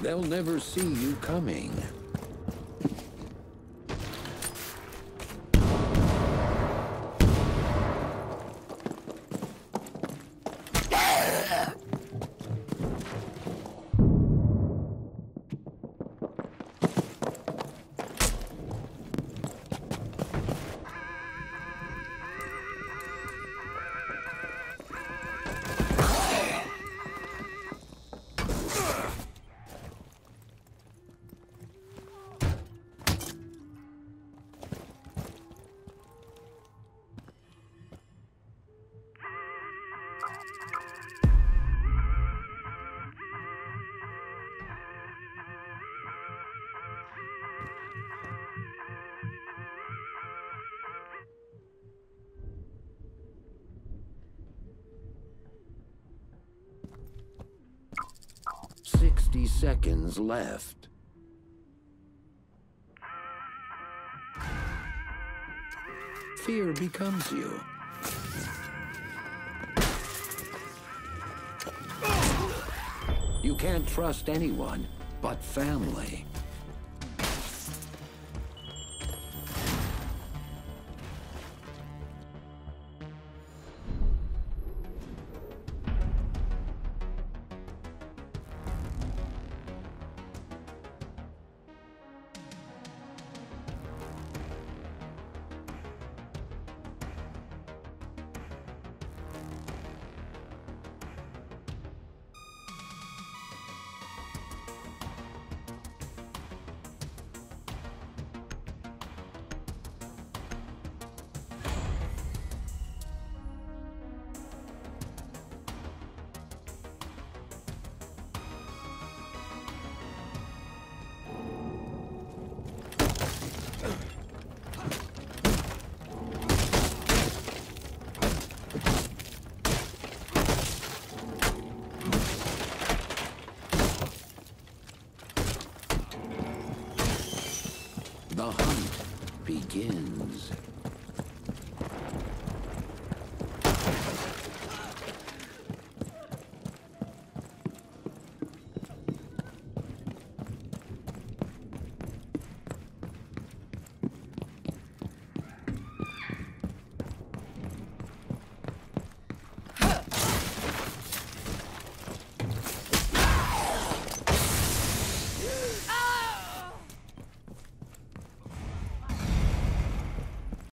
They'll never see you coming. Sixty seconds left. Fear becomes you. You can't trust anyone but family. The hunt begins.